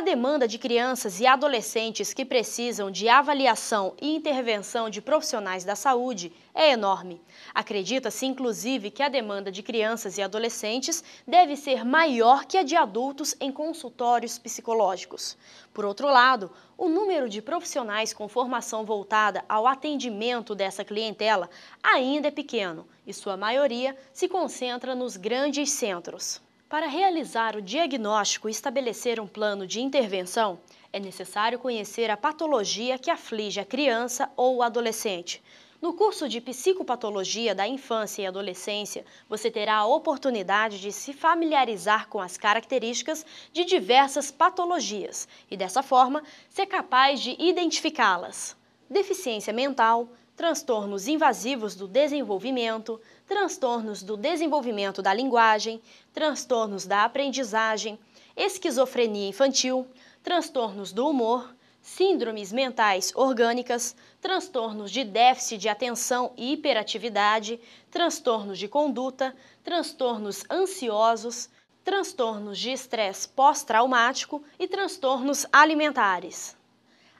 demanda de crianças e adolescentes que precisam de avaliação e intervenção de profissionais da saúde é enorme. Acredita-se, inclusive, que a demanda de crianças e adolescentes deve ser maior que a de adultos em consultórios psicológicos. Por outro lado, o número de profissionais com formação voltada ao atendimento dessa clientela ainda é pequeno e sua maioria se concentra nos grandes centros. Para realizar o diagnóstico e estabelecer um plano de intervenção, é necessário conhecer a patologia que aflige a criança ou o adolescente. No curso de Psicopatologia da Infância e Adolescência, você terá a oportunidade de se familiarizar com as características de diversas patologias e, dessa forma, ser capaz de identificá-las. Deficiência mental, transtornos invasivos do desenvolvimento, transtornos do desenvolvimento da linguagem, transtornos da aprendizagem, esquizofrenia infantil, transtornos do humor, síndromes mentais orgânicas, transtornos de déficit de atenção e hiperatividade, transtornos de conduta, transtornos ansiosos, transtornos de estresse pós-traumático e transtornos alimentares.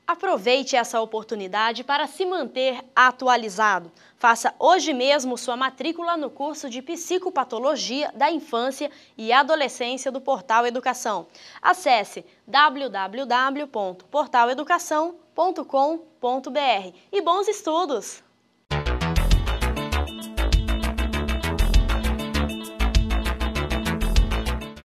Aproveite essa oportunidade para se manter atualizado. Faça hoje mesmo sua matrícula no curso de Psicopatologia da Infância e Adolescência do Portal Educação. Acesse www.portaleducação.com.br e bons estudos!